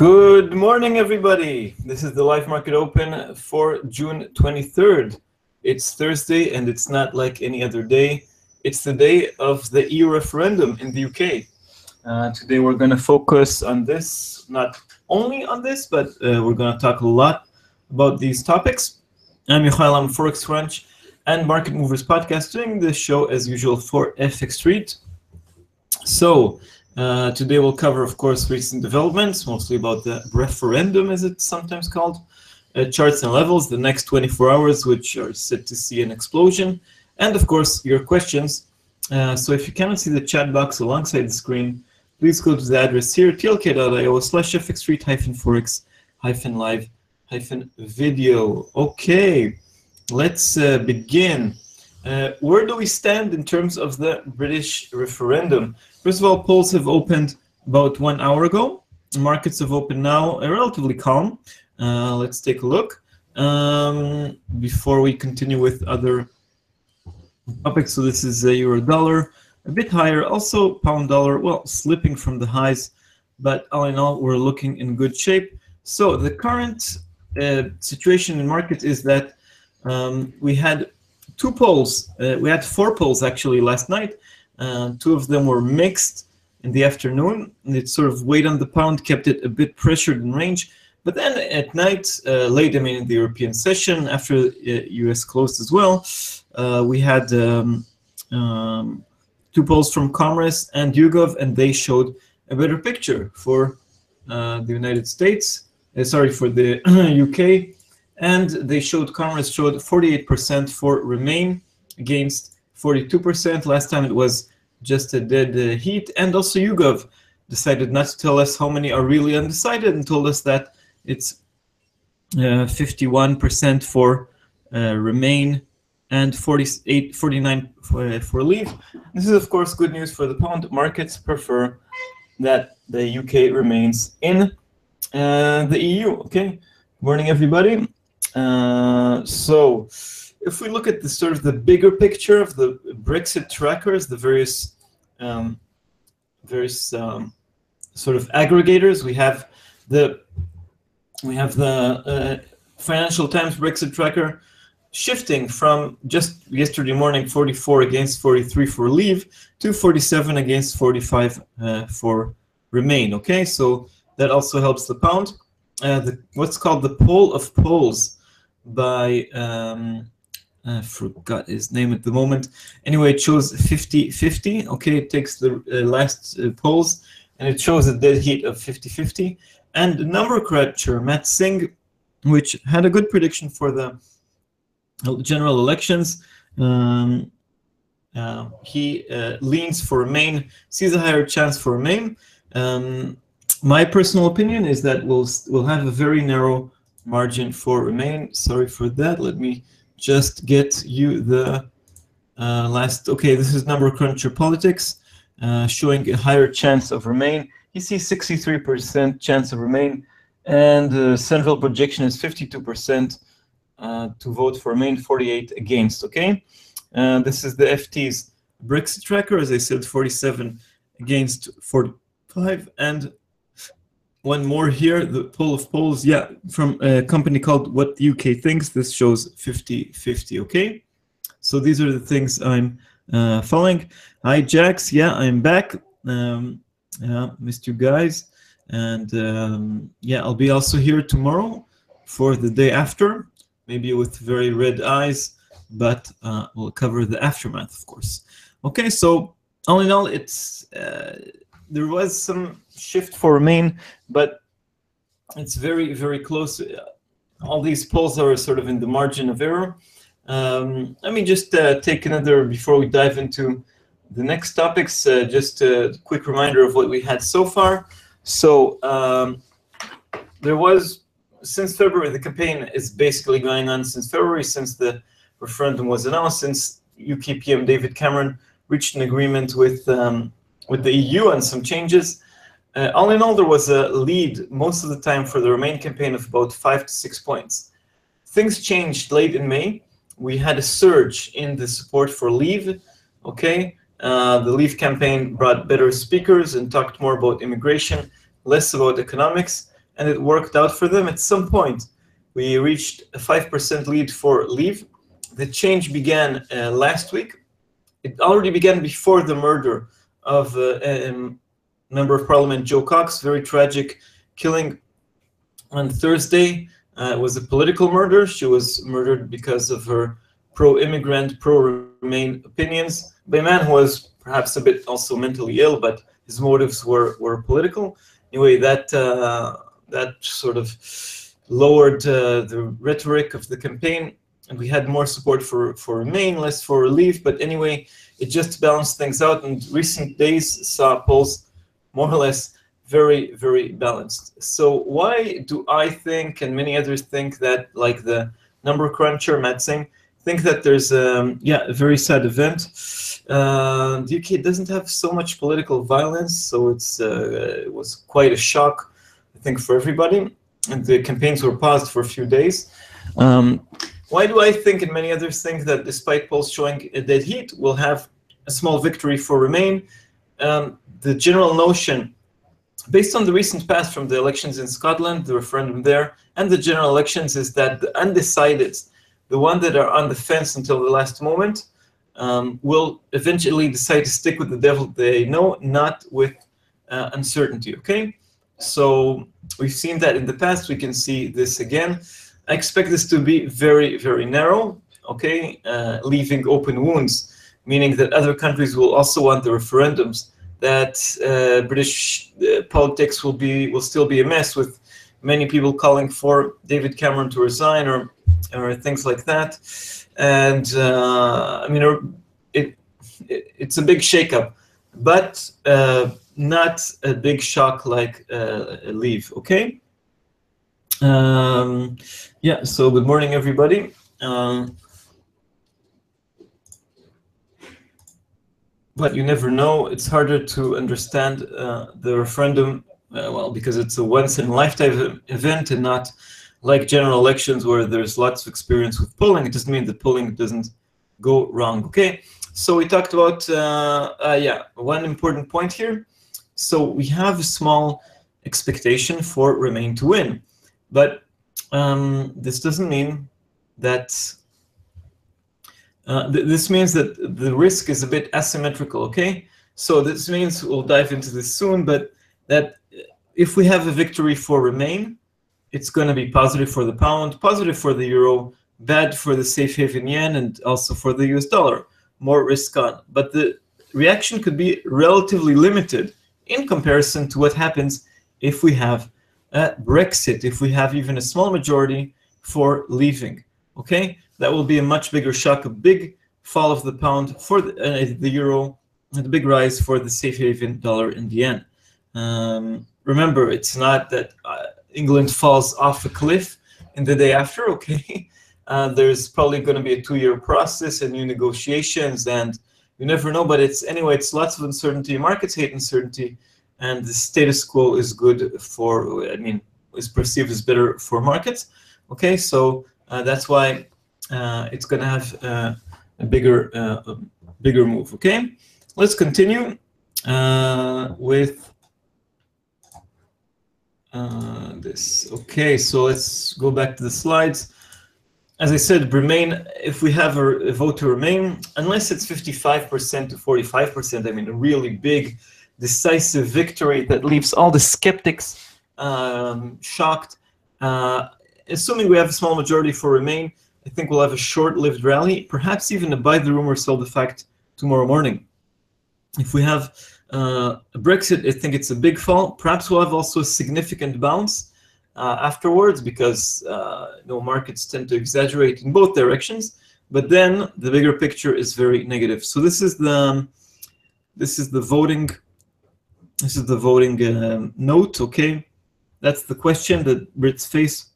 Good morning, everybody. This is the Live Market Open for June 23rd. It's Thursday, and it's not like any other day. It's the day of the EU referendum in the UK. Uh, today, we're going to focus on this, not only on this, but uh, we're going to talk a lot about these topics. I'm Yohay Elam, Forex Crunch and Market Movers Podcast, doing this show as usual for FX Street. So, uh, today we'll cover, of course, recent developments, mostly about the referendum, as it's sometimes called, uh, charts and levels, the next 24 hours, which are set to see an explosion, and of course, your questions. Uh, so if you cannot see the chat box alongside the screen, please go to the address here, tlk.io slash fxstreet hyphen forex hyphen live hyphen video. Okay, let's uh, begin. Uh, where do we stand in terms of the British referendum? First of all, polls have opened about one hour ago. Markets have opened now, relatively calm. Uh, let's take a look um, before we continue with other topics. So this is a euro dollar, a bit higher. Also pound dollar, well, slipping from the highs, but all in all, we're looking in good shape. So the current uh, situation in market is that um, we had two polls. Uh, we had four polls actually last night. Uh, two of them were mixed in the afternoon. And it sort of weighed on the pound, kept it a bit pressured in range. But then at night, uh, late, I mean, in the European session, after uh, US closed as well, uh, we had um, um, two polls from ComRes and YouGov, and they showed a better picture for uh, the United States, uh, sorry, for the UK. And they showed, ComRes showed 48% for Remain against 42%. Last time it was just dead uh, heat. And also YouGov decided not to tell us how many are really undecided and told us that it's 51% uh, for uh, Remain and 48, 49 for, uh, for Leave. This is, of course, good news for the pound. Markets prefer that the UK remains in uh, the EU. Okay. Morning, everybody. Uh, so, if we look at the sort of the bigger picture of the Brexit trackers, the various um, various um, sort of aggregators, we have the we have the uh, Financial Times Brexit tracker shifting from just yesterday morning 44 against 43 for leave to 47 against 45 uh, for remain. Okay, so that also helps the pound. Uh, the, what's called the poll of polls by um, I forgot his name at the moment. Anyway, it shows 50-50. Okay, it takes the uh, last uh, polls and it shows a dead heat of 50-50. And the number cruncher, Matt Singh, which had a good prediction for the general elections, um, uh, he uh, leans for Remain, sees a higher chance for Remain. Um, my personal opinion is that we'll we'll have a very narrow margin for Remain. Sorry for that. Let me just get you the uh, last. Okay, this is number cruncher politics, uh, showing a higher chance of Remain. You see 63% chance of Remain, and the central projection is 52% uh, to vote for Remain, 48 against. Okay, uh, this is the FT's Brexit tracker, as I said, 47 against 45, and one more here, the poll of polls, yeah, from a company called What UK Thinks. This shows 50-50, okay? So these are the things I'm uh, following. Hi, Jax. Yeah, I'm back. Um, yeah, missed you guys. And um, yeah, I'll be also here tomorrow for the day after, maybe with very red eyes, but uh, we'll cover the aftermath, of course. Okay, so all in all, it's uh, there was some shift for Remain, but it's very, very close. All these polls are sort of in the margin of error. Um, let me just uh, take another, before we dive into the next topics, uh, just a quick reminder of what we had so far. So um, there was, since February, the campaign is basically going on since February, since the referendum was announced, since UK PM David Cameron reached an agreement with um, with the EU and some changes. Uh, all in all, there was a lead most of the time for the Remain campaign of about five to six points. Things changed late in May. We had a surge in the support for Leave. Okay, uh, the Leave campaign brought better speakers and talked more about immigration, less about economics. and it worked out for them. At some point, we reached a 5% lead for Leave. The change began uh, last week. It already began before the murder of um, Member of Parliament Jo Cox, very tragic killing on Thursday. Uh, it was a political murder. She was murdered because of her pro-immigrant, pro-Remain opinions by a man who was perhaps a bit also mentally ill, but his motives were were political. Anyway, that uh, that sort of lowered uh, the rhetoric of the campaign, and we had more support for for Remain, less for Leave. But anyway, it just balanced things out. And recent days saw polls more or less very very balanced. So why do I think, and many others think that, like the number cruncher Matt Singh, think that there's um, yeah a very sad event. Uh, the UK doesn't have so much political violence, so it's uh, it was quite a shock, I think, for everybody. And the campaigns were paused for a few days. Um, why do I think, and many others think, that despite polls showing a dead heat, we'll have a small victory for Remain? Um, the general notion, based on the recent past from the elections in Scotland, the referendum there, and the general elections, is that the undecided the one that are on the fence until the last moment um, will eventually decide to stick with the devil they know, not with uh, uncertainty. Okay, so we've seen that in the past. We can see this again. I expect this to be very, very narrow. Okay, uh, leaving open wounds, meaning that other countries will also want the referendums. That uh, British uh, politics will be will still be a mess with many people calling for David Cameron to resign or or things like that. And uh, I mean, it, it, it's a big shakeup, but uh, not a big shock like uh, leave. Okay. Um, yeah. So good morning, everybody. Um, but you never know. It's harder to understand uh, the referendum, uh, well, because it's a once in a lifetime event and not like general elections where there's lots of experience with polling, it doesn't mean that polling doesn't go wrong. Okay, so we talked about, uh, uh, yeah, one important point here. So we have a small expectation for Remain to win, but um, this doesn't mean that, uh, th this means that the risk is a bit asymmetrical, okay? So this means, we'll dive into this soon, but that if we have a victory for Remain, it's going to be positive for the pound, positive for the euro, bad for the safe haven yen, and also for the US dollar. More risk on. But the reaction could be relatively limited in comparison to what happens if we have a Brexit, if we have even a small majority for leaving. Okay, that will be a much bigger shock, a big fall of the pound for the, uh, the euro, and a big rise for the safe haven dollar in the end. Um, remember, it's not that. Uh, England falls off a cliff in the day after, okay, uh, there's probably going to be a two-year process and new negotiations, and you never know. But it's anyway, it's lots of uncertainty. Markets hate uncertainty, and the status quo is good for. I mean, is perceived as better for markets. Okay, so uh, that's why uh, it's going to have uh, a bigger, uh, a bigger move. Okay, let's continue uh, with uh, this. Okay, so let's go back to the slides. As I said, remain, if we have a, a vote to remain, unless it's 55% to 45%, I mean, a really big, decisive victory that leaves all the skeptics um, shocked. Uh, assuming we have a small majority for remain, I think we'll have a short-lived rally, perhaps even a buy the rumor, sell the fact tomorrow morning. If we have uh, Brexit, I think it's a big fall. Perhaps we'll have also a significant bounce uh, afterwards because uh, you know, markets tend to exaggerate in both directions. But then the bigger picture is very negative. So this is the this is the voting this is the voting um, note. Okay, that's the question that Brits face.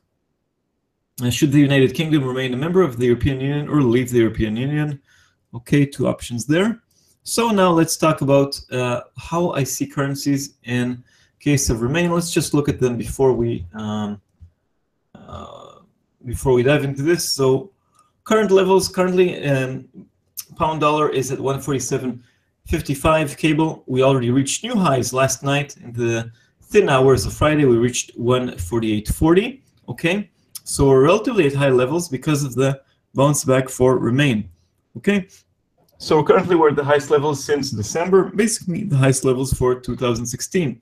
Uh, should the United Kingdom remain a member of the European Union or leave the European Union? Okay, two options there. So now let's talk about uh, how I see currencies in case of Remain. Let's just look at them before we um, uh, before we dive into this. So current levels currently um, pound dollar is at 147.55 cable. We already reached new highs last night in the 10 hours of Friday, we reached 148.40. Okay, so we're relatively at high levels because of the bounce back for remain. Okay, so currently we're at the highest levels since December, basically the highest levels for 2016.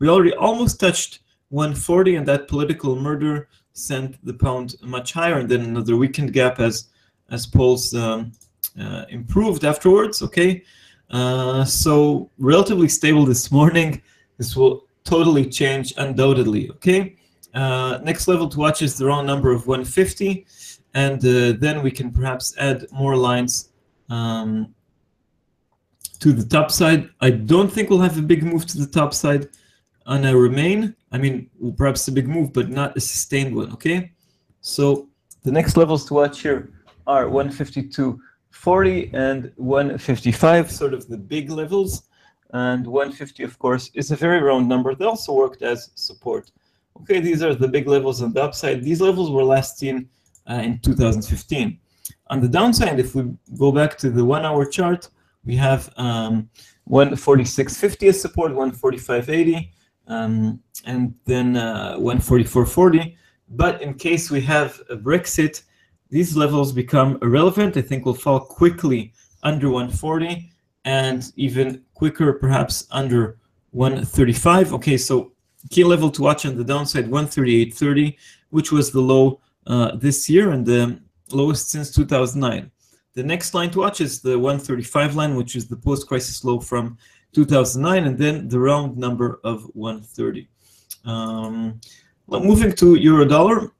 We already almost touched 140, and that political murder sent the pound much higher, and then another weekend gap as as polls um, uh, improved afterwards. Okay, uh, so relatively stable this morning. This will totally change undoubtedly. Okay, uh, next level to watch is the round number of 150, and uh, then we can perhaps add more lines um, to the top side. I don't think we'll have a big move to the top side on a remain. I mean, perhaps a big move, but not a sustained one. Okay, so the next levels to watch here are 152.40 and 155, sort of the big levels. And 150, of course, is a very round number that also worked as support. Okay, these are the big levels on the upside. These levels were last seen uh, in 2015. On the downside, if we go back to the one-hour chart, we have um, 146.50 as support, 145.80, um, and then uh, 144.40. But in case we have a Brexit, these levels become irrelevant. I think we'll fall quickly under 140 and even quicker, perhaps under 135. Okay, so key level to watch on the downside 138.30, which was the low uh, this year and the lowest since 2009. The next line to watch is the 135 line, which is the post-crisis low from 2009, and then the round number of 130. Um, well, moving to euro dollar,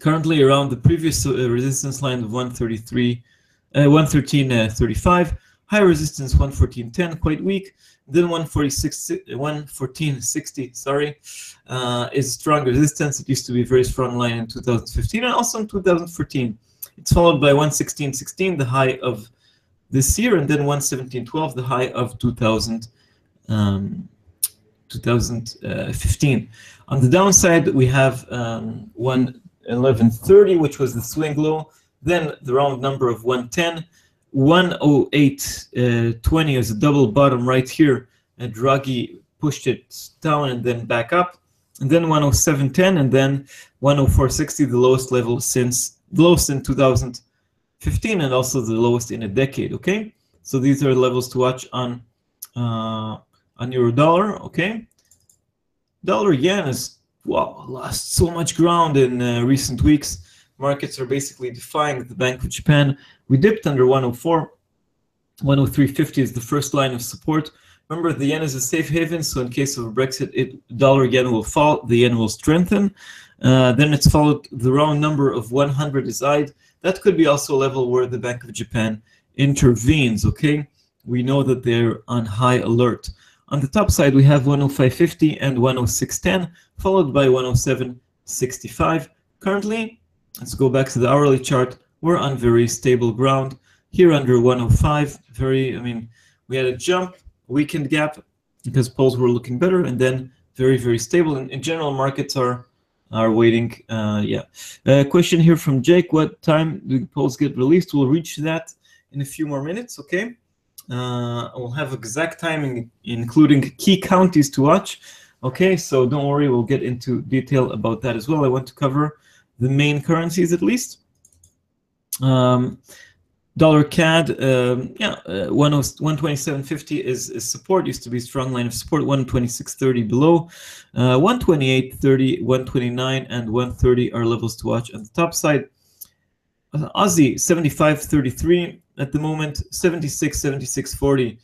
currently around the previous uh, resistance line of 133, uh, 113.35. Uh, High resistance 114.10, quite weak. Then 146, 114.60, sorry, is strong resistance. It used to be very strong line in 2015 and also in 2014. It's followed by 116.16, the high of this year, and then 117.12, the high of 2000, um, 2015. On the downside, we have um, 111.30, which was the swing low, then the round number of 110, 108.20 uh, is a double bottom right here, and Draghi pushed it down and then back up, and then 107.10, and then 104.60, the lowest level since the lowest in 2015, and also the lowest in a decade. Okay, so these are levels to watch on uh, on euro dollar. Okay, dollar yen has wow lost so much ground in uh, recent weeks markets are basically defying the Bank of Japan. We dipped under 104. 103.50 is the first line of support. Remember, the yen is a safe haven, so in case of a Brexit, it, dollar yen will fall, the yen will strengthen. Uh, then it's followed the round number of 100 is eyed. That could be also a level where the Bank of Japan intervenes, okay? We know that they're on high alert. On the top side, we have 105.50 and 106.10, followed by 107.65. Currently, Let's go back to the hourly chart. We're on very stable ground. Here under 105, very, I mean, we had a jump, weekend gap, because polls were looking better, and then very, very stable. And in general, markets are are waiting. Uh, yeah. Uh, question here from Jake. What time do polls get released? We'll reach that in a few more minutes, okay? Uh, we'll have exact timing, including key counties to watch. Okay, so don't worry, we'll get into detail about that as well. I want to cover the main currencies at least. Um, dollar CAD, um, yeah, uh, 127.50 is, is support, used to be strong line of support, 126.30 below, uh, 128.30, 129, and 130 are levels to watch on the top side. Aussie, 75.33 at the moment, 76, 76.40,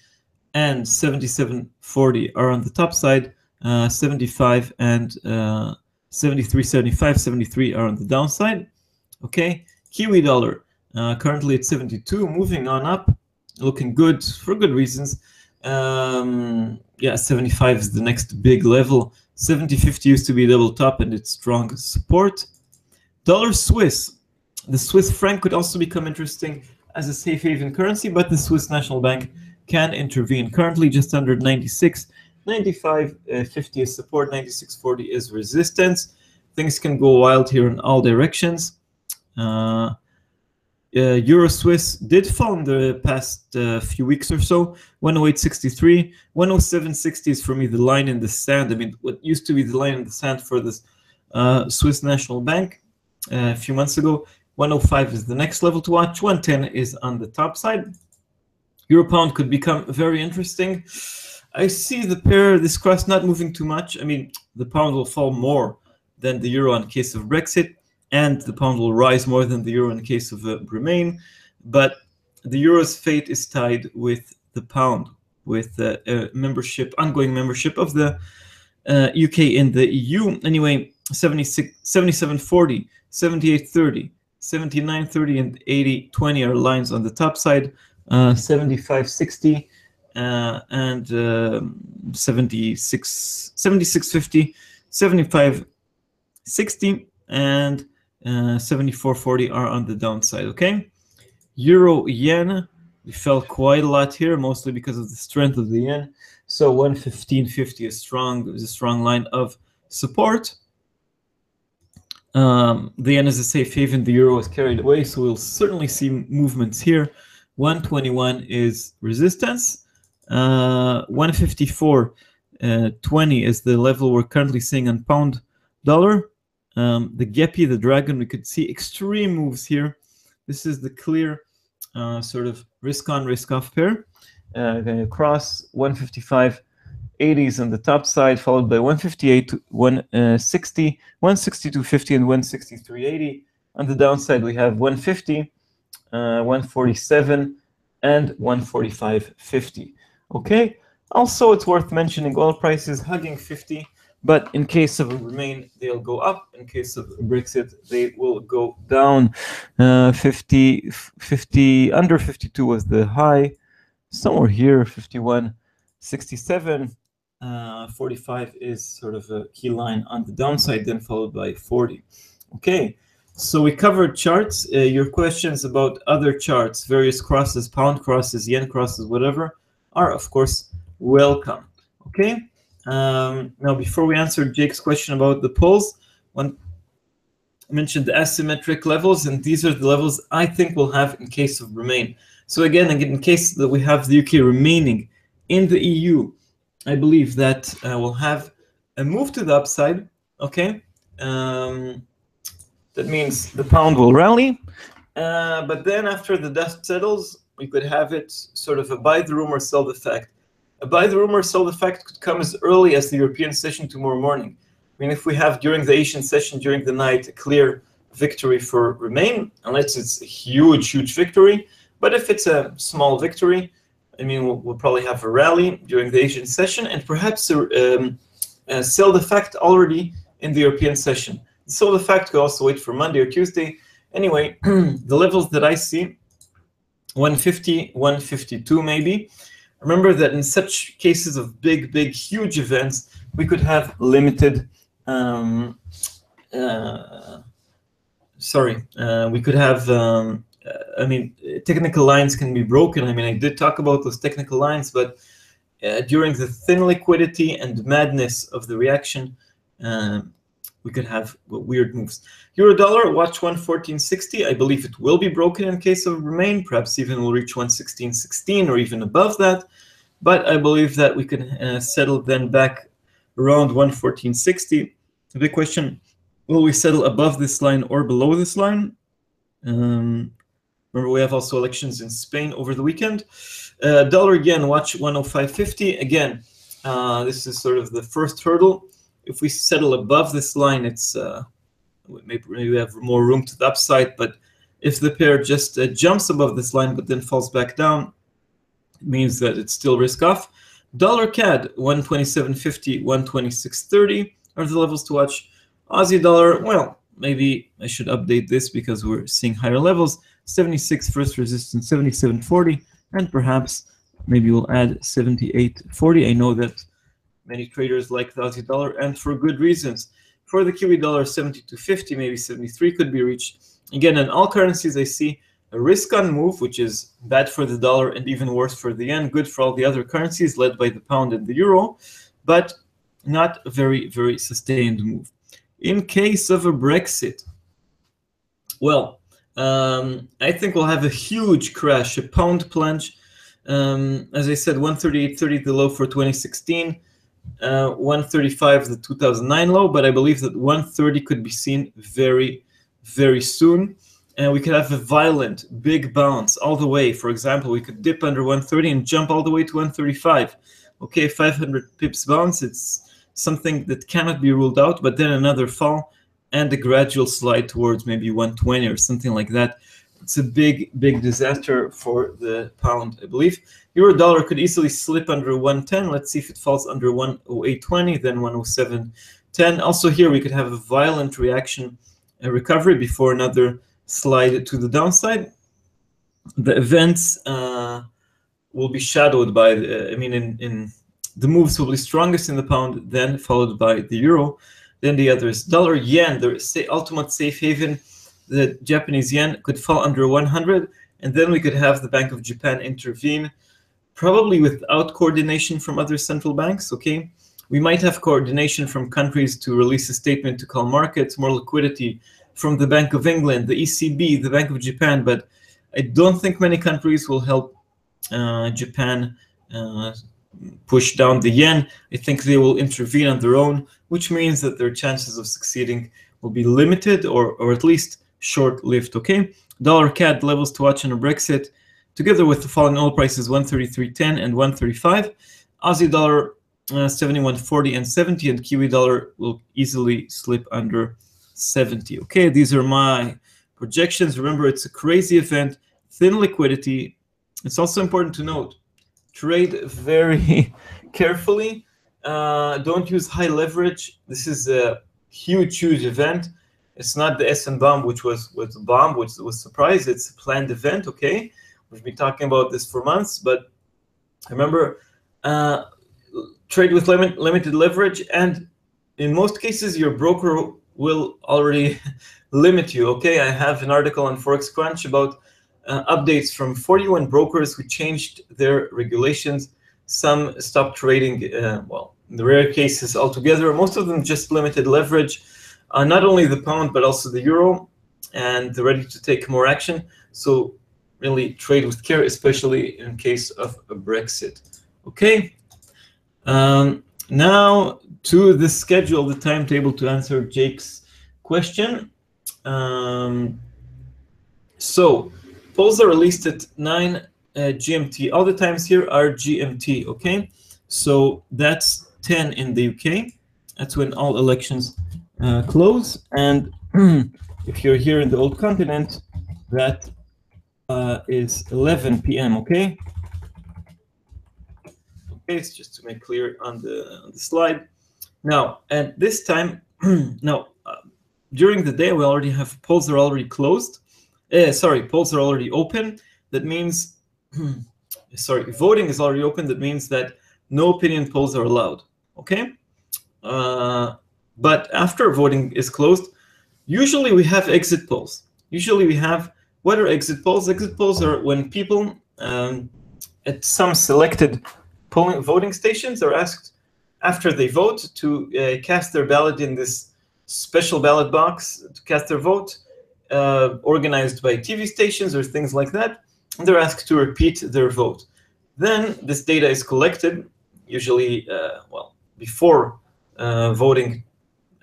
and 77.40 are on the top side, uh, 75 and uh, 73, 75, 73 are on the downside. Okay, Kiwi dollar uh, currently at 72, moving on up, looking good for good reasons. Um, yeah, 75 is the next big level. 70.50 used to be double top and its strong support. Dollar Swiss. The Swiss franc could also become interesting as a safe haven currency, but the Swiss National Bank can intervene. Currently just under 96. 95, uh, 50 is support, 96, 40 is resistance. Things can go wild here in all directions. Uh, uh, Euro Swiss did fall in the past uh, few weeks or so. 108.63, 107.60 is for me the line in the sand. I mean, what used to be the line in the sand for this uh, Swiss National Bank uh, a few months ago. 105 is the next level to watch. 110 is on the top side. Euro pound could become very interesting. I see the pair, this cross not moving too much. I mean, the pound will fall more than the euro in case of Brexit and the pound will rise more than the euro in case of uh, Remain. But the euro's fate is tied with the pound, with uh, membership, ongoing membership of the uh, UK in the EU. Anyway, 76, 77.40, 78.30, 79.30, and 80.20 are lines on the top side. Uh, 75.60 uh, and uh, 76 76.50 75.60 and uh, 74.40 are on the downside, okay? Euro yen, we fell quite a lot here, mostly because of the strength of the yen. So 115.50 is strong, is a strong line of support. Um, the a safe haven, the euro is carried away, so we'll certainly see movements here. 121 is resistance. Uh, 154 uh, 20 is the level we're currently seeing on pound dollar um, the Geppy, the dragon, we could see extreme moves here. This is the clear uh, sort of risk on, risk off pair. Uh, across 155 80s on the top side, followed by 158 160, 162.50, and 163.80. On the downside, we have 150, uh, 147, and 145.50. Okay. Also, it's worth mentioning oil prices hugging 50 but in case of a Remain, they'll go up. In case of Brexit, they will go down. Uh, 50, 50, under 52 was the high. Somewhere here, 51, 67. Uh, 45 is sort of a key line on the downside, then followed by 40. Okay, so we covered charts. Uh, your questions about other charts, various crosses, pound crosses, yen crosses, whatever, are of course welcome. Okay. Um, now, before we answer Jake's question about the polls, one mentioned the asymmetric levels, and these are the levels I think we'll have in case of Remain. So again, again, in case that we have the UK remaining in the EU, I believe that uh, we'll have a move to the upside. Okay, um, that means the pound will rally, uh, but then after the dust settles, we could have it sort of a buy the rumor, sell the fact. A buy the rumor, sell the fact could come as early as the European session tomorrow morning. I mean, if we have during the Asian session during the night a clear victory for Remain, unless it's a huge, huge victory, but if it's a small victory, I mean, we'll, we'll probably have a rally during the Asian session and perhaps um, uh, sell the fact already in the European session. Sell the fact could also wait for Monday or Tuesday. Anyway, the levels that I see, 150, 152 maybe. Remember that in such cases of big, big, huge events, we could have limited, um, uh, sorry, uh, we could have, um, I mean, technical lines can be broken. I mean, I did talk about those technical lines, but uh, during the thin liquidity and madness of the reaction, um, we could have weird moves. Euro dollar, watch 114.60. I believe it will be broken in case of remain. Perhaps even will reach 116.16 or even above that. But I believe that we can uh, settle then back around 114.60. The question, will we settle above this line or below this line? Um, remember, we have also elections in Spain over the weekend. Uh, dollar again, watch 105.50. Again, uh, this is sort of the first hurdle if we settle above this line, it's uh, maybe, maybe we have more room to the upside. But if the pair just uh, jumps above this line but then falls back down, it means that it's still risk off. Dollar CAD 127.50, 126.30 are the levels to watch. Aussie dollar, well, maybe I should update this because we're seeing higher levels. 76 first resistance, 77.40, and perhaps maybe we'll add 78.40. I know that Many traders like the Aussie dollar, and for good reasons. For the Kiwi dollar, 72.50, maybe 73 could be reached. Again, in all currencies, I see a risk-on move, which is bad for the dollar and even worse for the yen, good for all the other currencies, led by the pound and the euro, but not a very, very sustained move. In case of a Brexit, well, Um, I think we'll have a huge crash, a pound plunge. Um, as I said, 138.30 the low for 2016, uh, 135 the 2009 low, but I believe that 130 could be seen very, very soon. And we could have a violent, big bounce all the way. For example, we could dip under 130 and jump all the way to 135. Okay, 500 pips bounce. It's something that cannot be ruled out, but then another fall and a gradual slide towards maybe 120 or something like that. It's a big, big disaster for the pound, I believe. Euro dollar could easily slip under 110. Let's see if it falls under 108.20, then 107.10. Also here, we could have a violent reaction, and recovery before another slide to the downside. The events uh, will be shadowed by, I mean, in, in the moves will be strongest in the pound, then followed by the euro. Then the others, dollar yen, the ultimate safe haven, the Japanese yen could fall under 100, and then we could have the Bank of Japan intervene, probably without coordination from other central banks. Okay, we might have coordination from countries to release a statement to calm markets, more liquidity from the Bank of England, the ECB, the Bank of Japan, but I don't think many countries will help uh, Japan uh, push down the yen. I think they will intervene on their own, which means that their chances of succeeding will be limited or, or at least short-lived, okay? Dollar CAD levels to watch on a Brexit, together with the falling oil prices 133.10 and 135. Aussie dollar uh, 71.40 and 70, and Kiwi dollar will easily slip under 70. Okay, these are my projections. Remember, it's a crazy event, thin liquidity. It's also important to note trade very carefully. Uh, don't use high leverage. This is a huge, huge event. It's not the SNB bomb, which was was bomb, which was surprise. It's a planned event. Okay, we've been talking about this for months, but remember, uh, trade with limit, limited leverage, and in most cases, your broker will already limit you. Okay, I have an article on Forex Crunch about uh, updates from 41 brokers who changed their regulations. Some stopped trading, uh, well, in the rare cases altogether. Most of them just limited leverage, uh, not only the pound, but also the euro, and they're ready to take more action. So really trade with care, especially in case of a Brexit. Okay. Um, now to the schedule, the timetable to answer Jake's question. Um, so polls are released at 9 uh, GMT. All the times here are GMT, okay? So that's 10 in the UK. That's when all elections uh, close. And if you're here in the old continent, that uh, is 11 p.m., okay? Okay, it's just to make clear on the, on the slide. Now, at this time, now, uh, during the day, we already have polls are already closed uh, sorry, polls are already open. That means, sorry, voting is already open. That means that no opinion polls are allowed. Okay. Uh, but after voting is closed, usually we have exit polls. Usually we have what are exit polls? Exit polls are when people um, at some selected polling voting stations are asked after they vote to uh, cast their ballot in this special ballot box to cast their vote uh, organized by TV stations or things like that. They're asked to repeat their vote. Then this data is collected, usually, uh, well, before uh, voting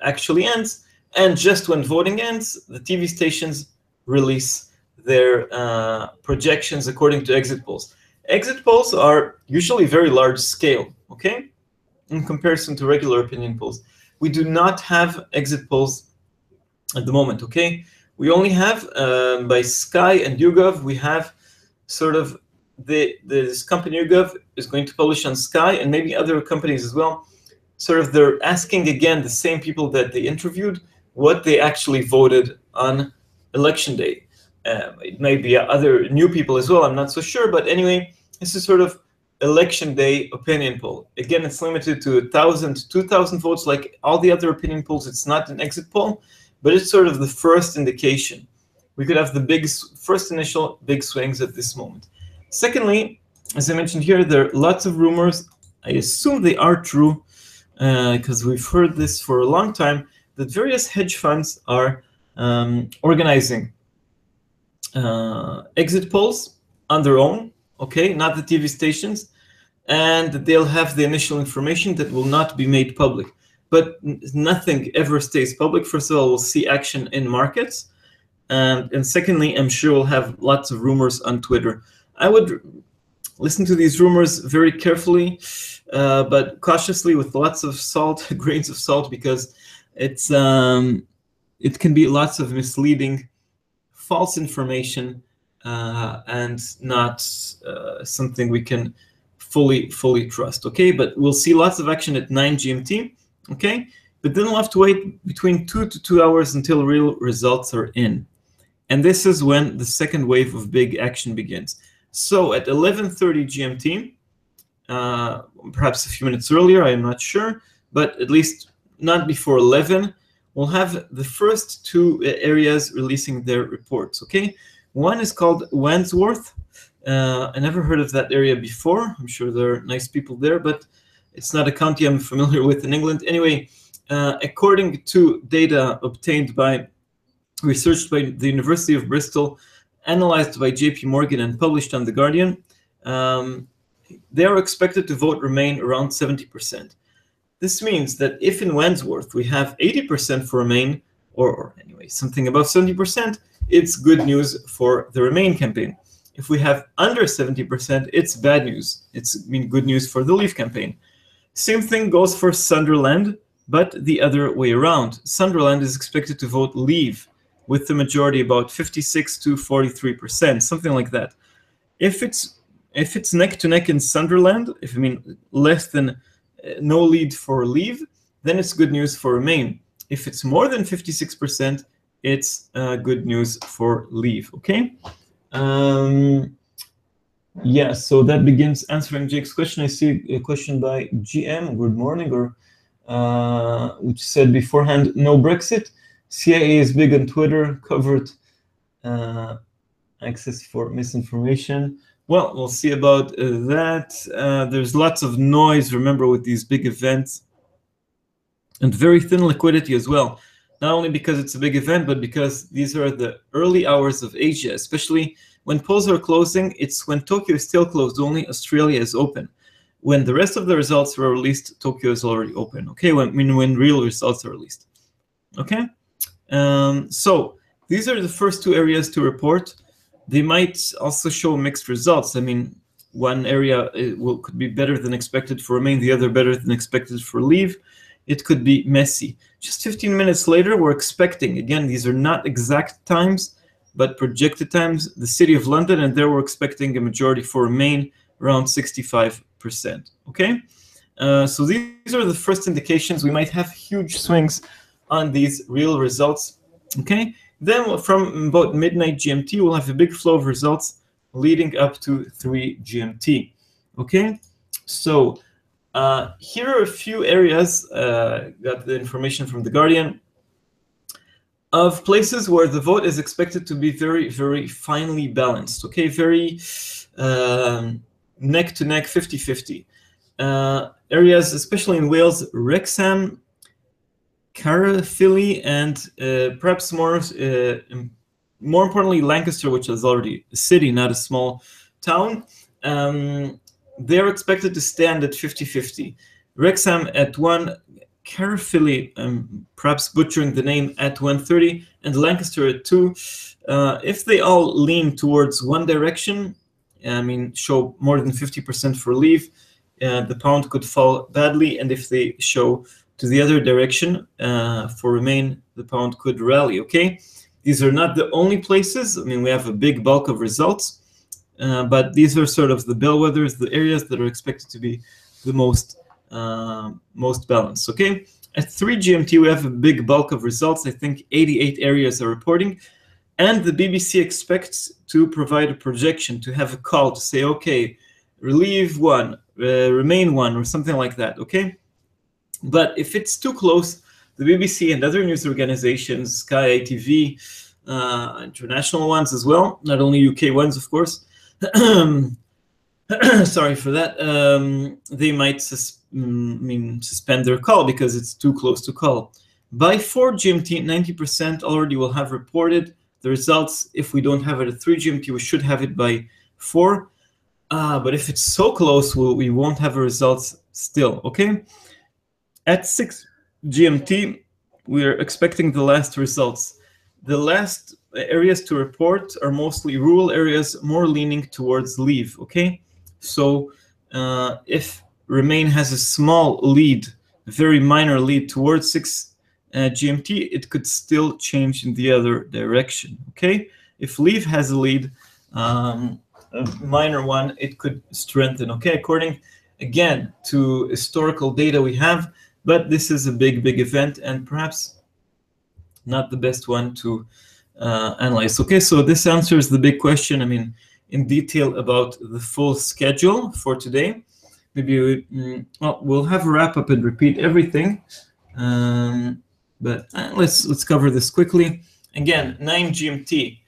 actually ends. And just when voting ends, the TV stations release their uh, projections according to exit polls. Exit polls are usually very large scale, okay, in comparison to regular opinion polls. We do not have exit polls at the moment, okay? We only have um, by Sky and YouGov, we have sort of the this company YouGov is going to publish on Sky and maybe other companies as well. Sort of they're asking again the same people that they interviewed what they actually voted on election day. Um, it may be other new people as well. I'm not so sure, but anyway, this is sort of election day opinion poll. Again, it's limited to a thousand, two thousand votes, like all the other opinion polls. It's not an exit poll but it's sort of the first indication. We could have the big first initial big swings at this moment. Secondly, as I mentioned here, there are lots of rumors. I assume they are true because uh, we've heard this for a long time that various hedge funds are um, organizing uh, exit polls on their own, okay, not the TV stations, and they'll have the initial information that will not be made public. But nothing ever stays public. First of all, we'll see action in markets. And, and secondly, I'm sure we'll have lots of rumors on Twitter. I would listen to these rumors very carefully, uh, but cautiously with lots of salt, grains of salt, because it's um, it can be lots of misleading, false information, uh, and not uh, something we can fully fully trust. Okay, but we'll see lots of action at 9 GMT. Okay, but then we'll have to wait between two to two hours until real results are in, and this is when the second wave of big action begins. So at 11:30 GMT, uh, perhaps a few minutes earlier, I am not sure, but at least not before 11, we'll have the first two areas releasing their reports. Okay, one is called Wandsworth. Uh, I never heard of that area before. I'm sure there are nice people there, but it's not a county I'm familiar with in England. Anyway, uh, according to data obtained by researched by the University of Bristol, analyzed by JP Morgan and published on The Guardian, um, they are expected to vote Remain around 70%. This means that if in Wandsworth we have 80% for Remain, or, or anyway, something above 70%, it's good news for the Remain campaign. If we have under 70%, it's bad news. It's I mean good news for the Leave campaign. Same thing goes for Sunderland, but the other way around. Sunderland is expected to vote Leave with the majority about 56 to 43%, something like that. If it's if it's neck to neck in Sunderland, if I mean less than uh, no lead for leave, then it's good news for Remain. If it's more than 56%, it's uh, good news for leave. Okay. Um, yeah, so that begins answering Jake's question. I see a question by GM. Good morning, or uh, which said beforehand, no Brexit. CIA is big on Twitter, covered uh, access for misinformation. Well, we'll see about uh, that. Uh, there's lots of noise, remember, with these big events, and very thin liquidity as well. Not only because it's a big event, but because these are the early hours of Asia, especially when polls are closing. It's when Tokyo is still closed, only Australia is open. When the rest of the results were released, Tokyo is already open. Okay, when, when, when real results are released. Okay. Um, so these are the first two areas to report. They might also show mixed results. I mean, one area uh, will, could be better than expected for Remain, the other better than expected for Leave. It could be messy. Just 15 minutes later, we're expecting, again, these are not exact times, but projected times, the City of London, and there we're expecting a majority for Remain around 65%. Okay? Uh, so these are the first indications. We might have huge swings on these real results. Okay, then from about midnight GMT, we'll have a big flow of results leading up to 3 GMT. Okay, so uh, here are a few areas, uh, got the information from The Guardian, of places where the vote is expected to be very, very finely balanced. Okay, very um, neck to neck, 50 50. Uh, areas, especially in Wales, Wrexham, Caerphilly, and uh, perhaps more uh, more importantly, Lancaster, which is already a city, not a small town. Um, they're expected to stand at 50-50. Wrexham at 1, Caerphilly, um, perhaps butchering the name, at 130, and Lancaster at 2. Uh, if they all lean towards one direction, I mean, show more than 50% for leave, uh, the pound could fall badly. And if they show to the other direction uh, for remain, the pound could rally, okay? These are not the only places. I mean, we have a big bulk of results, uh, but these are sort of the bellwethers, the areas that are expected to be the most most balanced, okay? At 3 GMT, we have a big bulk of results. I think 88 areas are reporting. And the BBC expects to provide a projection, to have a call to say, okay, relieve one, uh, remain one, or something like that, okay? But if it's too close, the BBC and other news organizations, Sky ITV, uh, international ones as well, not only UK ones, of course. Sorry for that. Um, they might sus mm, mean suspend their call because it's too close to call. By 4 GMT, 90% already will have reported the results. If we don't have it at 3 GMT, we should have it by 4. Uh, but if it's so close, we'll, we won't have the results still, okay? At 6 GMT, we're expecting the last results. The last areas to report are mostly rural areas, more leaning towards leave, okay? So uh, if Remain has a small lead, very minor lead towards 6 uh, GMT, it could still change in the other direction, okay? If Leave has a lead, um, a minor one, it could strengthen, okay? According, again, to historical data we have, but this is a big, big event and perhaps not the best one to uh, analyze. Okay, so this answers the big question. I mean, in detail about the full schedule for today. Maybe we, mm, well, we'll have a wrap up and repeat everything. Um, but uh, let's let's cover this quickly. Again, 9 GMT.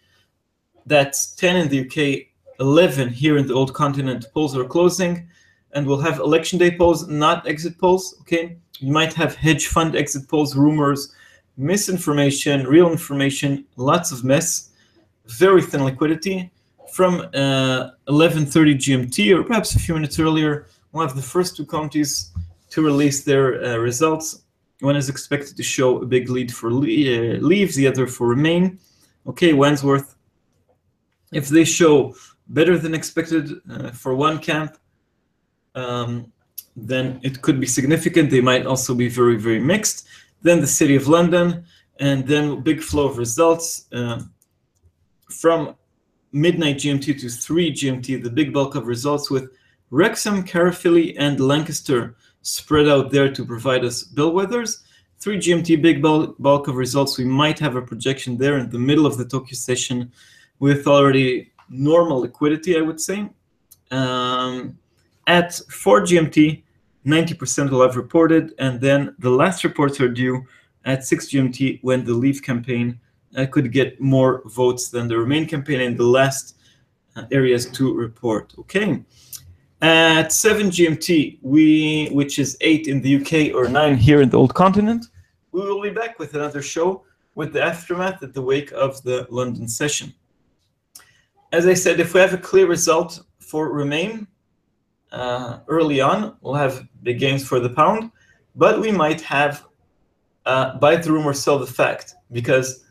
That's 10 in the UK, 11 here in the old continent. Polls are closing, and we'll have election day polls, not exit polls. Okay, you might have hedge fund exit polls, rumors, misinformation, real information, lots of mess, very thin liquidity. From uh, 11:30 GMT, or perhaps a few minutes earlier, we'll have the first two counties to release their uh, results. One is expected to show a big lead for le uh, leaves, the other for remain. Okay, Wandsworth. If they show better than expected uh, for one camp, um, then it could be significant. They might also be very, very mixed then the City of London, and then big flow of results uh, from midnight GMT to 3 GMT, the big bulk of results with Wrexham, Caerphilly, and Lancaster spread out there to provide us bellwethers. 3 GMT, big bulk of results. We might have a projection there in the middle of the Tokyo session with already normal liquidity, I would say. Um, at 4 GMT, 90% will have reported, and then the last reports are due at 6 GMT when the Leave campaign uh, could get more votes than the Remain campaign in the last uh, areas to report. Okay. At 7 GMT, we, which is 8 in the UK or 9 here in the old continent, we will be back with another show with the aftermath at the wake of the London session. As I said, if we have a clear result for Remain, uh, early on. We'll have big gains for the pound, but we might have uh, buy the rumor, sell the fact, because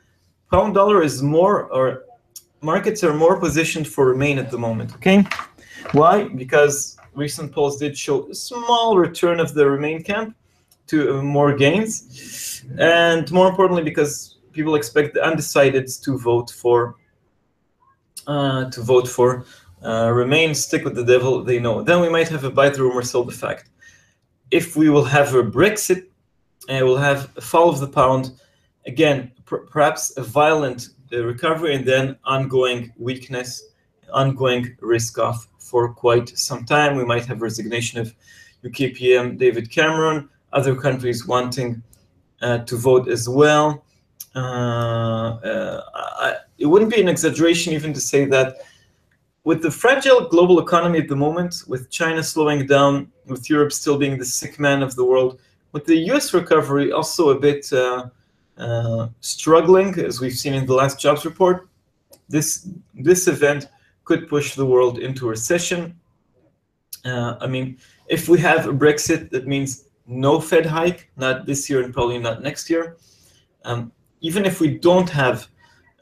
pound dollar is more, or markets are more positioned for remain at the moment. Okay, why? Because recent polls did show a small return of the remain camp to uh, more gains, and more importantly, because people expect the undecideds to vote for uh, to vote for uh, remain, stick with the devil, they know. Then we might have a buy the rumor, sell the fact. If we will have a Brexit, uh, we'll have a fall of the pound, again, perhaps a violent uh, recovery and then ongoing weakness, ongoing risk off for quite some time. We might have resignation of UK PM David Cameron, other countries wanting uh, to vote as well. Uh, uh, I, it wouldn't be an exaggeration even to say that with the fragile global economy at the moment, with China slowing down, with Europe still being the sick man of the world, with the US recovery also a bit uh, uh, struggling, as we've seen in the last jobs report, this, this event could push the world into recession. Uh, I mean, if we have a Brexit, that means no Fed hike, not this year and probably not next year. Um, even if we don't have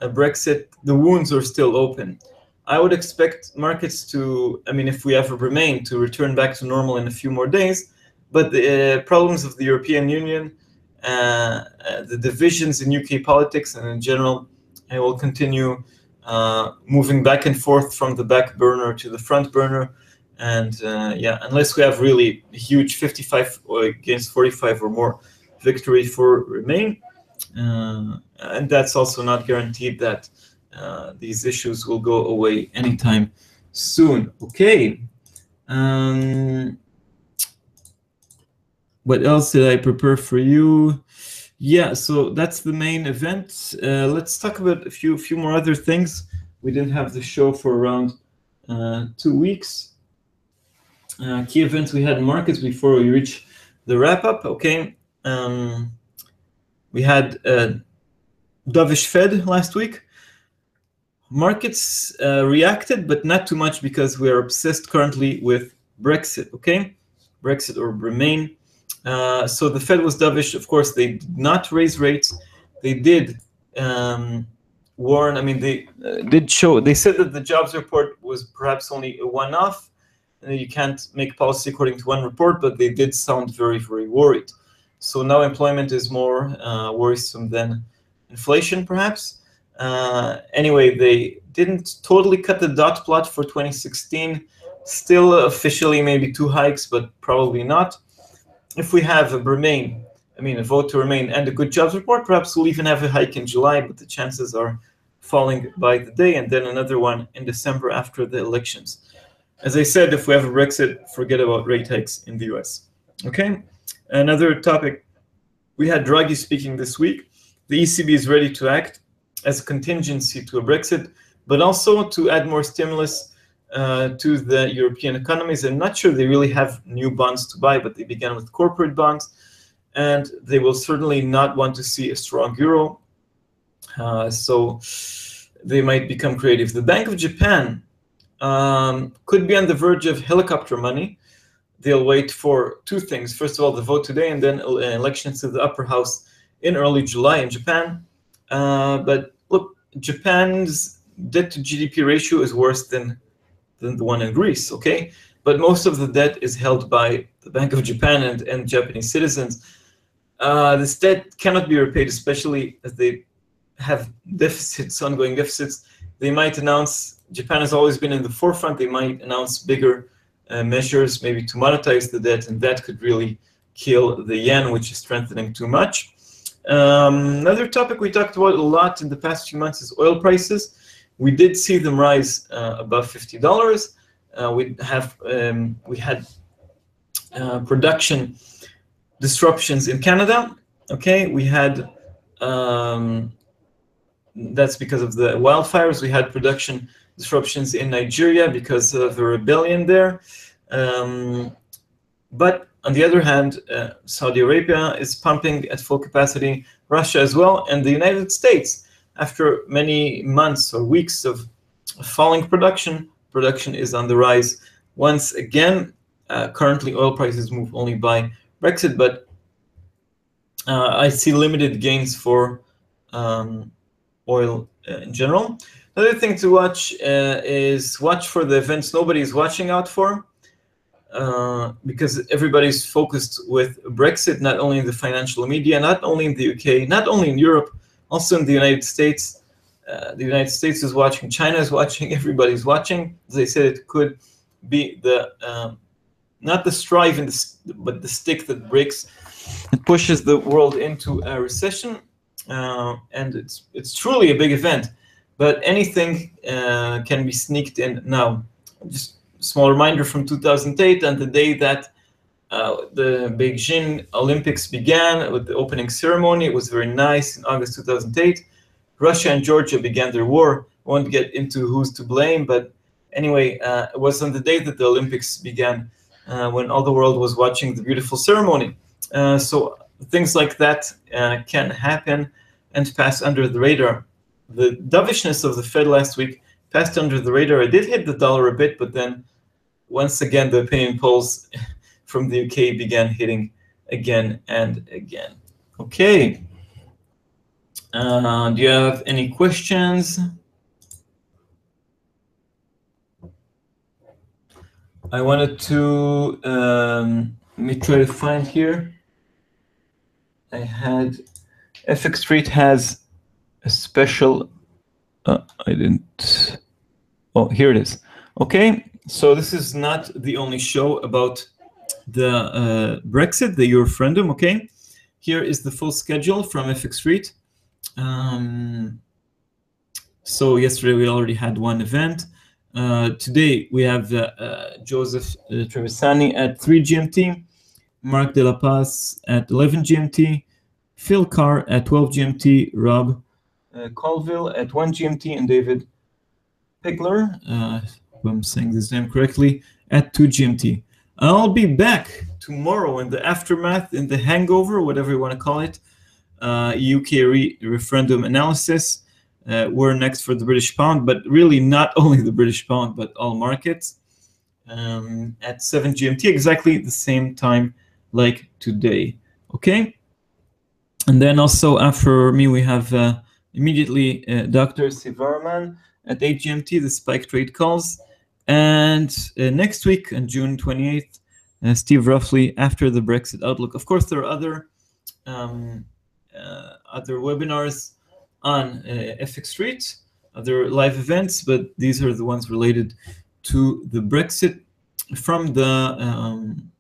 a Brexit, the wounds are still open. I would expect markets to, I mean, if we ever remain, to return back to normal in a few more days. But the uh, problems of the European Union, uh, uh, the divisions in UK politics and in general, it will continue uh, moving back and forth from the back burner to the front burner. And uh, yeah, unless we have really huge 55 against 45 or more victory for Remain, uh, and that's also not guaranteed that uh, these issues will go away anytime soon. Okay. Um, what else did I prepare for you? Yeah, so that's the main event. Uh, let's talk about a few few more other things. We didn't have the show for around uh, two weeks. Uh, key events we had in markets before we reach the wrap up. Okay, um, we had uh, dovish Fed last week markets uh, reacted, but not too much because we are obsessed currently with Brexit. Okay, Brexit or Remain. Uh, so the Fed was dovish. Of course, they did not raise rates. They did um, warn. I mean, they uh, did show. They said that the jobs report was perhaps only a one-off. And you can't make policy according to one report, but they did sound very, very worried. So now employment is more uh, worrisome than inflation, perhaps. Uh, anyway, they didn't totally cut the dot plot for 2016. Still officially maybe two hikes, but probably not. If we have a remain, I mean, a vote to remain and a good jobs report, perhaps we'll even have a hike in July, but the chances are falling by the day, and then another one in December after the elections. As I said, if we have a Brexit, forget about rate hikes in the US. Okay, another topic. We had Draghi speaking this week. The ECB is ready to act as a contingency to a Brexit, but also to add more stimulus uh, to the European economies. I'm not sure they really have new bonds to buy, but they began with corporate bonds, and they will certainly not want to see a strong euro. Uh, so they might become creative. The Bank of Japan um, could be on the verge of helicopter money. They'll wait for two things. First of all, the vote today, and then elections to the upper house in early July in Japan. Uh, but look, Japan's debt to GDP ratio is worse than than the one in Greece. Okay, but most of the debt is held by the Bank of Japan and, and Japanese citizens. Uh, this debt cannot be repaid, especially as they have deficits, ongoing deficits. They might announce. Japan has always been in the forefront. They might announce bigger uh, measures, maybe to monetize the debt, and that could really kill the yen, which is strengthening too much. Um, another topic we talked about a lot in the past few months is oil prices. We did see them rise uh, above fifty dollars. Uh, we have um, we had uh, production disruptions in Canada. Okay, we had um, that's because of the wildfires. We had production disruptions in Nigeria because of the rebellion there. Um, but on the other hand, uh, Saudi Arabia is pumping at full capacity, Russia as well, and the United States, after many months or weeks of falling production, production is on the rise once again. Uh, currently, oil prices move only by Brexit, but uh, I see limited gains for um, oil uh, in general. Another thing to watch uh, is watch for the events nobody is watching out for. Uh, because everybody's focused with Brexit, not only in the financial media, not only in the UK, not only in Europe, also in the United States. Uh, the United States is watching, China is watching, everybody's watching. I said, it could be the um, not the strive, the, but the stick that breaks. It pushes the world into a recession, uh, and it's it's truly a big event. But anything uh, can be sneaked in now. Just small reminder from 2008 and the day that uh, the Beijing Olympics began with the opening ceremony. It was very nice in August 2008. Russia and Georgia began their war. I won't get into who's to blame, but anyway, uh, it was on the day that the Olympics began uh, when all the world was watching the beautiful ceremony. Uh, so things like that uh, can happen and pass under the radar. The dovishness of the Fed last week passed under the radar. It did hit the dollar a bit, but then once again, the opinion polls from the UK began hitting again and again. Okay. Uh, do you have any questions? I wanted to, um, let me try to find here. I had, FX Street has a special, uh, I didn't, oh, here it is. Okay, so this is not the only show about the uh, Brexit, the referendum, okay? Here is the full schedule from FX Street. Um, so yesterday we already had one event. Uh, today we have uh, uh Joseph uh, Trevisani at 3 GMT, Mark De La Paz at 11 GMT, Phil Carr at 12 GMT, Rob Colville at 1 GMT, and David Pegler if I'm saying this name correctly, at 2 GMT. I'll be back tomorrow in the aftermath, in the hangover, whatever you want to call it, uh, UK re referendum analysis. uh, were next for the British pound, but really not only the British pound, but all markets um, at 7 GMT, exactly the same time like today. Okay. And then also after me, we have uh, immediately uh, Dr. Sivarman at 8 GMT, the spike trade calls. And uh, next week on June 28th, uh, Steve Ruffley after the Brexit outlook. Of course, there are other um, uh, other webinars on uh, FX Street, other live events, but these are the ones related to the Brexit from the um,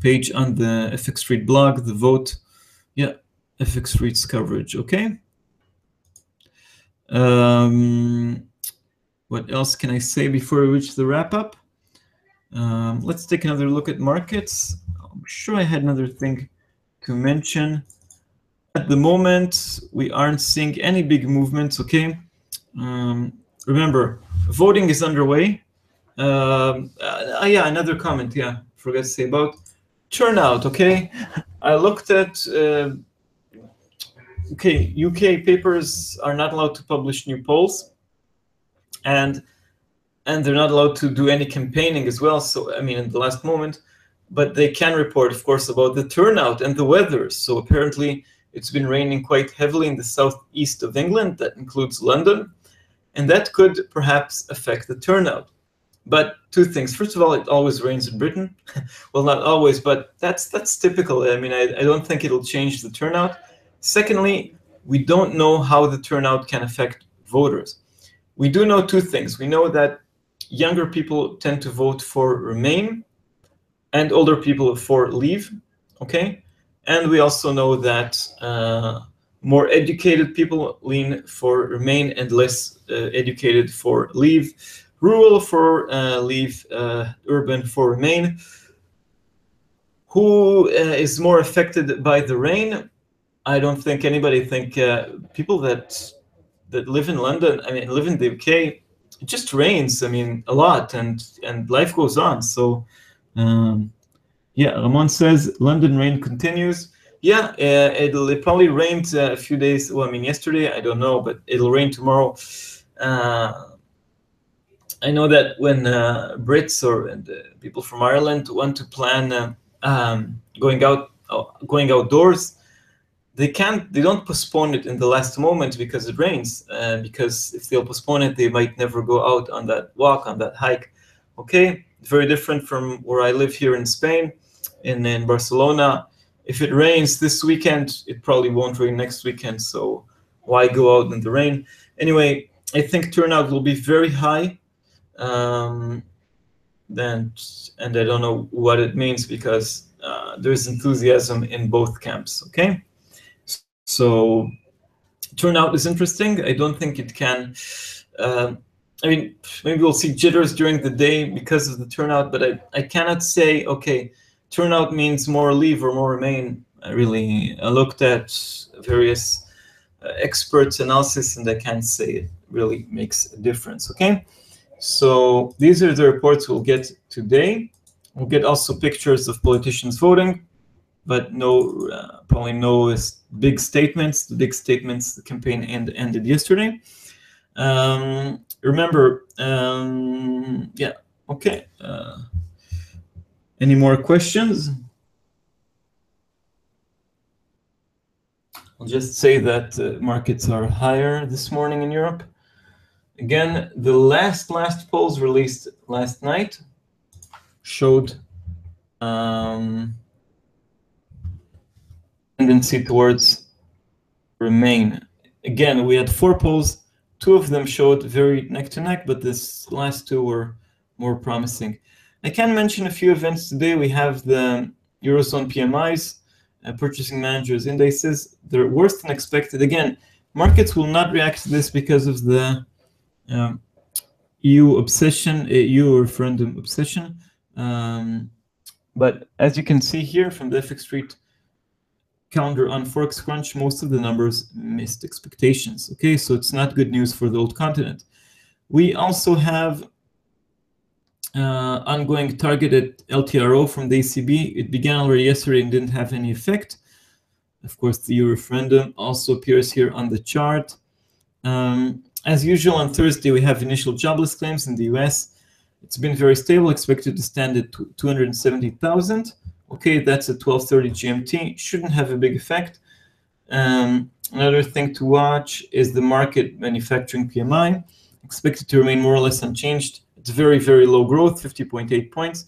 page on the FX Street blog, the vote, yeah, FX Street's coverage, okay? Um, what else can I say before we reach the wrap up? Um, let's take another look at markets. I'm sure I had another thing to mention. At the moment, we aren't seeing any big movements, okay? Um, remember, voting is underway. Um, uh, yeah, another comment, yeah, forgot to say about turnout, okay? I looked at, uh, okay, UK papers are not allowed to publish new polls. And and they're not allowed to do any campaigning as well. So, I mean, in the last moment, but they can report, of course, about the turnout and the weather. So apparently it's been raining quite heavily in the southeast of England. That includes London. And that could perhaps affect the turnout. But two things. First of all, it always rains in Britain. well, not always, but that's that's typical. I mean, I, I don't think it'll change the turnout. Secondly, we don't know how the turnout can affect voters. We do know two things. We know that younger people tend to vote for Remain and older people for Leave, okay? And we also know that uh, more educated people lean for Remain and less uh, educated for Leave. Rural for uh, Leave, uh, urban for Remain. Who uh, is more affected by the rain? I don't think anybody think uh, people that that live in London, I mean, live in the UK, it just rains. I mean, a lot, and and life goes on. So, um, yeah, Ramon says London rain continues. Yeah, uh, it'll it probably rained uh, a few days. Well, I mean, yesterday I don't know, but it'll rain tomorrow. Uh, I know that when uh, Brits or uh, people from Ireland want to plan uh, um, going out, going outdoors, they can't they don't postpone it in the last moment because it rains uh, because if they'll postpone it they might never go out on that walk on that hike. Okay? Very different from where i live here in spain in, in barcelona. If it rains this weekend it probably won't rain next weekend so why go out in the rain? Anyway i think turnout will be very high um, then and i don't know what it means because uh, there's enthusiasm in both camps okay so turnout is interesting. I don't think it can. Uh, I mean, maybe we'll see jitters during the day because of the turnout, but I, I cannot say, okay, turnout means more leave or more remain. I really I looked at various uh, experts' analysis and I can't say it really makes a difference, okay? So these are the reports we'll get today. We'll get also pictures of politicians voting but no, uh, probably no big statements. The big statements, the campaign end, ended yesterday. Um, remember, um, yeah, okay. Uh, any more questions? I'll just say that uh, markets are higher this morning in Europe. Again, the last last polls released last night showed um, tendency towards remain. Again, we had four polls. Two of them showed very neck to neck, but this last two were more promising. I can mention a few events today. We have the Eurozone PMIs, uh, Purchasing Managers Indices. They're worse than expected. Again, markets will not react to this because of the um, EU obsession, EU referendum obsession. Um, but as you can see here from the FX Street calendar on Forex Crunch, most of the numbers missed expectations. Okay, so it's not good news for the old continent. We also have uh, ongoing targeted LTRO from the ECB. It began already yesterday and didn't have any effect. Of course, the EU referendum also appears here on the chart. Um, as usual, on Thursday, we have initial jobless claims in the US. It's been very stable, expected to stand at 270,000. Okay, that's at 12.30 GMT. Shouldn't have a big effect. Um, another thing to watch is the Markit manufacturing PMI, expected to remain more or less unchanged. It's very, very low growth, 50.8 points.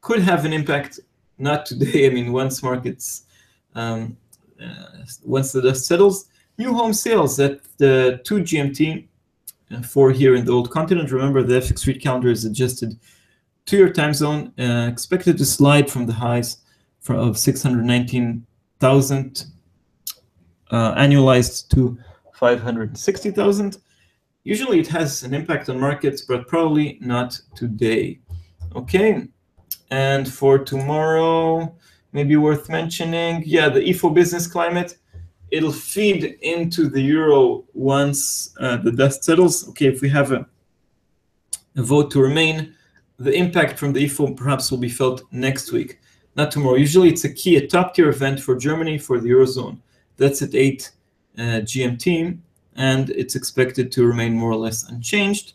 Could have an impact, not today. I mean, once markets, um, uh, once the dust settles, new home sales at the 2 GMT uh, for here in the old continent. Remember, the FX Street calendar is adjusted to your time zone, uh, expected to slide from the highs from, of 619,000 uh, annualized to 560,000. Usually it has an impact on markets, but probably not today. Okay, and for tomorrow, maybe worth mentioning, yeah, the IFO business climate it'll feed into the euro once uh, the dust settles. Okay, if we have a, a, vote to remain, the impact from the IFO perhaps will be felt next week, not tomorrow. Usually it's a key, a top tier event for Germany, for the Eurozone. That's at 8 uh, GMT, and it's expected to remain more or less unchanged.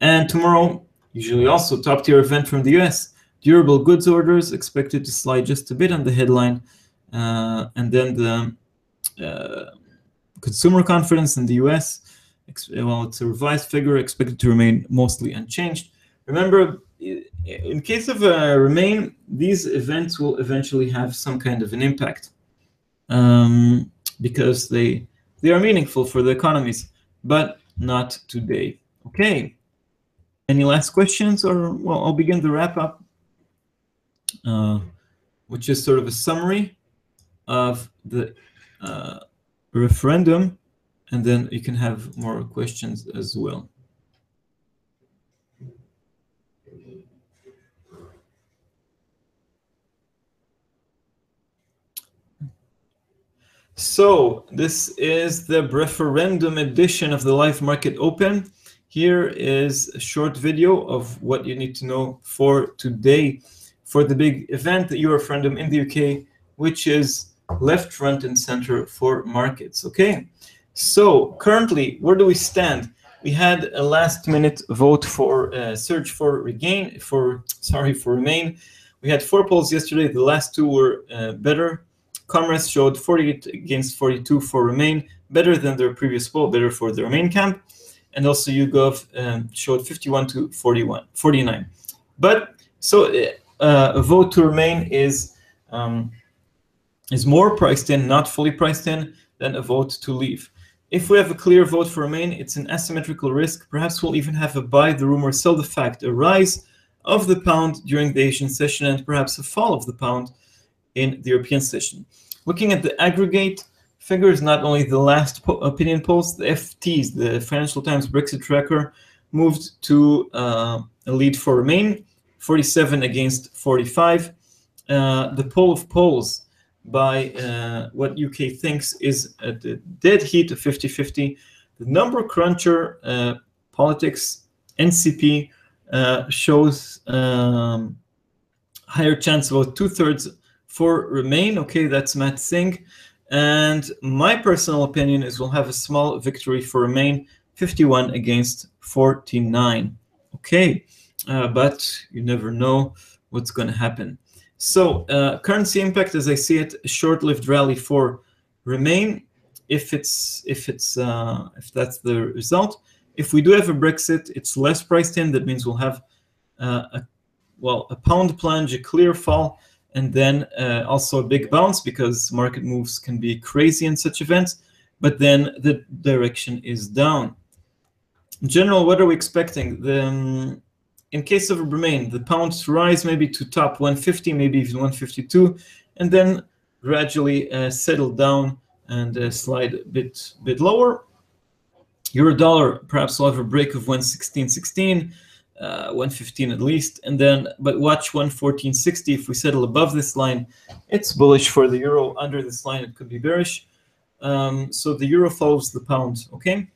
And tomorrow, usually also top tier event from the US. Durable goods orders expected to slide just a bit on the headline. Uh, and then the uh, consumer confidence in the US, well, it's a revised figure expected to remain mostly unchanged. Remember, in case of a remain, these events will eventually have some kind of an impact um, because they they are meaningful for the economies, but not today. Okay. Any last questions, or well, I'll begin the wrap up, uh, which is sort of a summary of the uh, referendum, and then you can have more questions as well. So this is the referendum edition of the Live Market Open. Here is a short video of what you need to know for today for the big event, the Euro referendum in the UK, which is left, front, and center for markets. Okay, so currently, where do we stand? We had a last-minute vote for uh, search for regain for sorry for remain. We had four polls yesterday. The last two were uh, better. ComRes showed 48 against 42 for remain, better than their previous poll, better for the remain camp. And also YouGov um, showed 51 to 41, 49. But so uh, a vote to remain is um, is more priced in, not fully priced in, than a vote to leave. If we have a clear vote for remain, it's an asymmetrical risk. Perhaps we'll even have a buy the rumor, sell the fact, a rise of the pound during the Asian session, and perhaps a fall of the pound in the European session. Looking at the aggregate figures, not only the last po opinion polls, the FTs, the Financial Times Brexit tracker, moved to uh, a lead for Remain, 47 against 45. Uh, the poll of polls by uh, what UK thinks is a dead heat of 50-50. The number cruncher uh, politics, NCP, uh, shows um, higher chance about two-thirds for Remain. Okay, that's Matt Singh. And my personal opinion is we'll have a small victory for Remain, 51 against 49. Okay, uh, but you never know what's going to happen. So uh, currency impact, as I see it, a short-lived rally for Remain, if it's if it's uh, if that's the result. If we do have a Brexit, it's less priced in. That means we'll have uh, a well a pound plunge, a clear fall, and then uh, also a big bounce because market moves can be crazy in such events. But then the direction is down. In general, what are we expecting? The um, in case of remain, the pounds rise maybe to top 150, maybe even 152, and then gradually uh, settle down and uh, slide a bit, bit lower. Euro dollar perhaps will have a break of 116.16, uh, 115 at least, and then but watch 114.60. If we settle above this line, it's bullish for the euro. Under this line, it could be bearish. Um, so the euro follows the pound. Okay,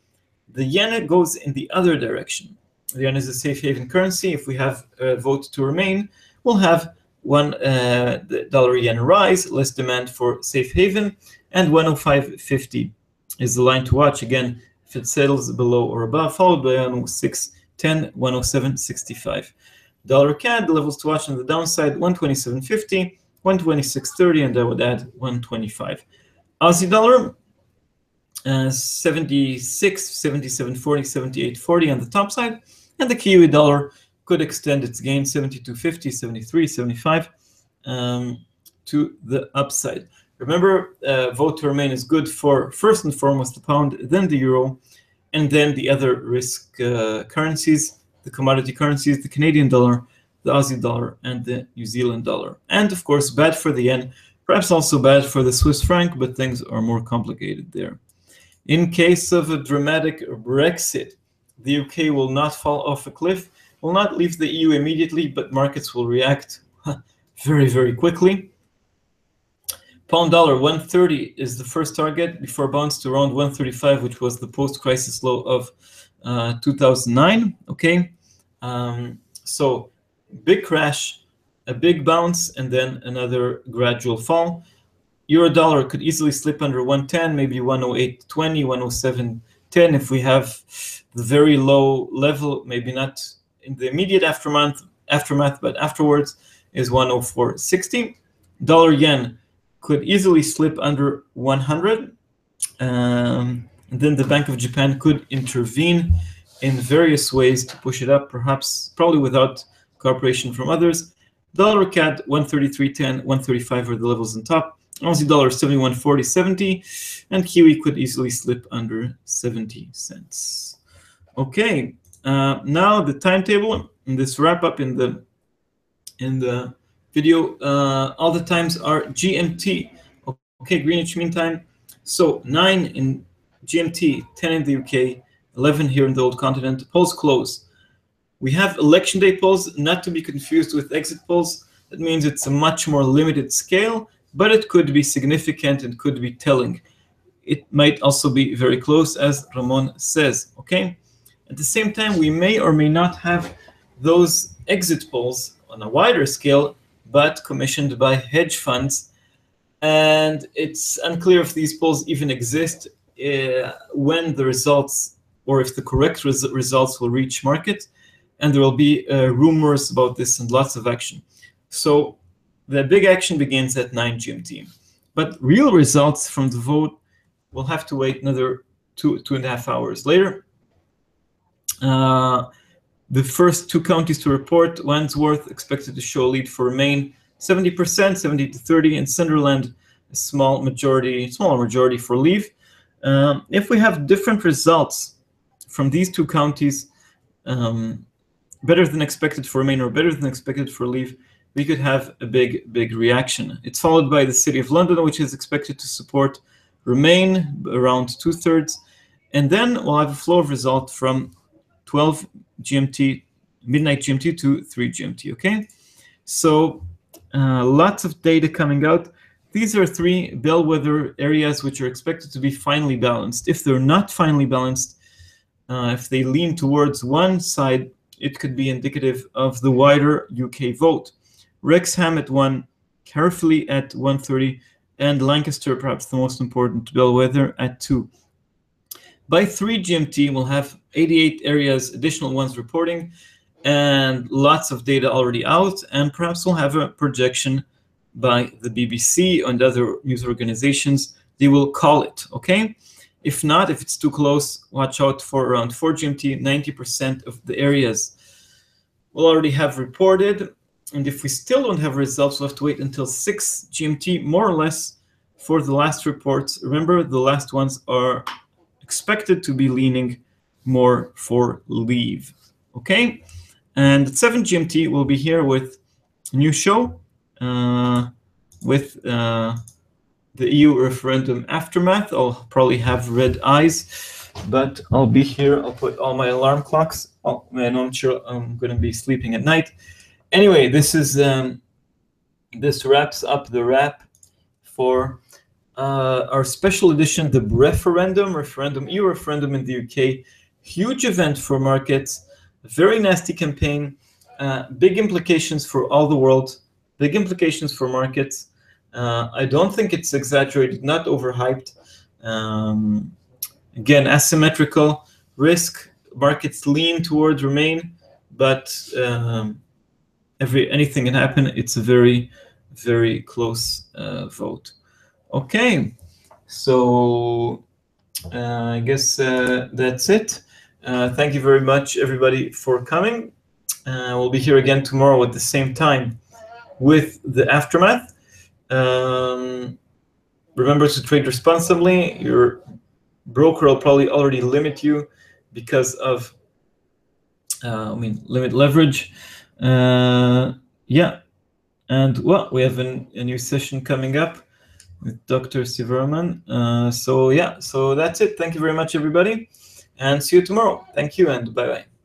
the yen goes in the other direction the yen is a safe haven currency. If we have a vote to remain, we'll have one uh, dollar yen rise, less demand for safe haven, and 105.50 is the line to watch. Again, if it settles below or above, followed by 106.10, 107.65. Dollar CAD, the levels to watch on the downside, 127.50, 126.30, and I would add 125. Aussie dollar, uh, 76, 77.40, 78.40 on the top side, and the Kiwi dollar could extend its gain 72.50, 73, 75 um, to the upside. Remember, uh, vote to remain is good for first and foremost the pound, then the euro, and then the other risk uh, currencies, the commodity currencies, the Canadian dollar, the Aussie dollar, and the New Zealand dollar. And of course, bad for the yen, perhaps also bad for the Swiss franc, but things are more complicated there. In case of a dramatic Brexit, the UK will not fall off a cliff, will not leave the EU immediately, but markets will react very, very quickly. Pound dollar 130 is the first target before bounce to around 135, which was the post-crisis low of uh, 2009. Okay, um, so big crash, a big bounce, and then another gradual fall. Euro dollar could easily slip under 110, maybe 108.20, 107.10 if we have the very low level, maybe not in the immediate aftermath, aftermath, but afterwards is 104.60. Dollar yen could easily slip under 100. Um, and then the Bank of Japan could intervene in various ways to push it up, perhaps probably without cooperation from others. Dollar CAD 133.10, 135 are the levels on top. Aussie dollar 71.40, 70, and Kiwi could easily slip under 70 cents. Okay, uh, now the timetable and this wrap up in the in the video. Uh, all the times are GMT. Okay, Greenwich Mean Time. So nine in GMT, 10 in the UK, 11 here in the old continent. Polls close. We have election day polls, not to be confused with exit polls. That means it's a much more limited scale, but it could be significant and could be telling. It might also be very close, as Ramon says, okay? At the same time, we may or may not have those exit polls on a wider scale, but commissioned by hedge funds. And it's unclear if these polls even exist uh, when the results or if the correct res results will reach market. And there will be uh, rumors about this and lots of action. So the big action begins at 9 GMT. But real results from the vote will have to wait another two, two and a half hours later. Uh, the first two counties to report, Wandsworth expected to show a lead for Remain, 70%, 70 to 30, and Sunderland, a small majority, smaller majority for Leave. Um, if we have different results from these two counties, um, better than expected for Remain or better than expected for Leave, we could have a big, big reaction. It's followed by the City of London, which is expected to support Remain around two thirds. And then we'll have a flow of result from 12 GMT, midnight GMT to 3 GMT, okay? So uh, lots of data coming out. These are three bellwether areas which are expected to be finely balanced. If they're not finely balanced, uh, if they lean towards one side, it could be indicative of the wider UK vote. Wrexham at 1, Caerphilly at 130, and Lancaster, perhaps the most important bellwether, at 2. By 3 GMT, we'll have 88 areas, additional ones reporting, and lots of data already out. And perhaps we'll have a projection by the BBC and other news organizations. They will call it, okay? If not, if it's too close, watch out for around 4 GMT, 90% of the areas will already have reported. And if we still don't have results, we'll have to wait until 6 GMT, more or less, for the last reports. Remember, the last ones are expected to be leaning more for leave. Okay, and at 7 GMT, we'll be here with a new show uh, with uh, the EU referendum aftermath. I'll probably have red eyes, but I'll be here. I'll put all my alarm clocks. Oh, man, I'm sure I'm going to be sleeping at night. Anyway, this is um, this wraps up the wrap for uh, our special edition, the referendum, referendum, EU referendum in the UK. Huge event for markets, very nasty campaign, uh, big implications for all the world, big implications for markets. Uh, I don't think it's exaggerated, not overhyped. Um, again, asymmetrical risk. Markets lean towards remain, but um, every anything can happen. It's a very, very close uh, vote. Okay, so uh, I guess uh, that's it. Uh, thank you very much, everybody, for coming. We'll be here again tomorrow at the same time with the aftermath. Um, remember to trade responsibly. Your broker will probably already limit you because of, uh, I mean, limit leverage. Uh, yeah. And well, we have an, a new session coming up with Dr. Siverman. Uh, so yeah, so that's it. Thank you very much, everybody. And see you tomorrow. Thank you and bye-bye.